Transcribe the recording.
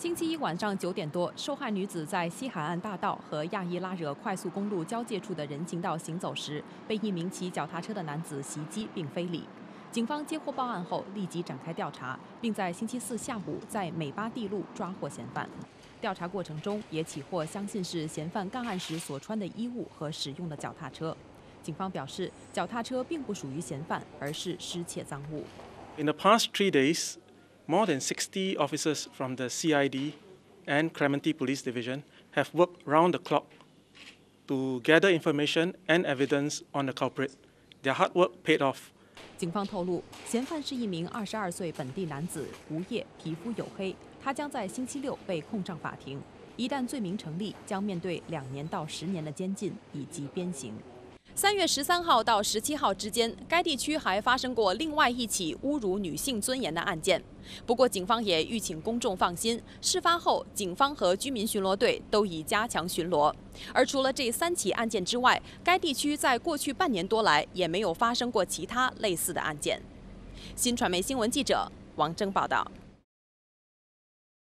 星期一晚上九点多，受害女子在西海岸大道和亚伊拉惹快速公路交界处的人行道行走时，被一名骑脚踏车的男子袭击并非礼。警方接获报案后，立即展开调查，并在星期四下午在美巴蒂路抓获嫌犯。调查过程中，也起获相信是嫌犯干案时所穿的衣物和使用的脚踏车。警方表示，脚踏车并不属于嫌犯，而是失窃赃物。In the past three days. more than 60 officers from the CID and Clementi Police Division have worked round the clock to gather information and evidence on the culprit. Their hard work paid off. 警方透露，嫌犯是一名22岁本地男子，无业，皮肤黝黑。他将在星期六被控上法庭，一旦罪名成立，将面对两年到十年的监禁以及鞭刑。 三月十三号到十七号之间，该地区还发生过另外一起侮辱女性尊严的案件。不过，警方也欲请公众放心，事发后，警方和居民巡逻队都已加强巡逻。而除了这三起案件之外，该地区在过去半年多来也没有发生过其他类似的案件。新传媒新闻记者王征报道。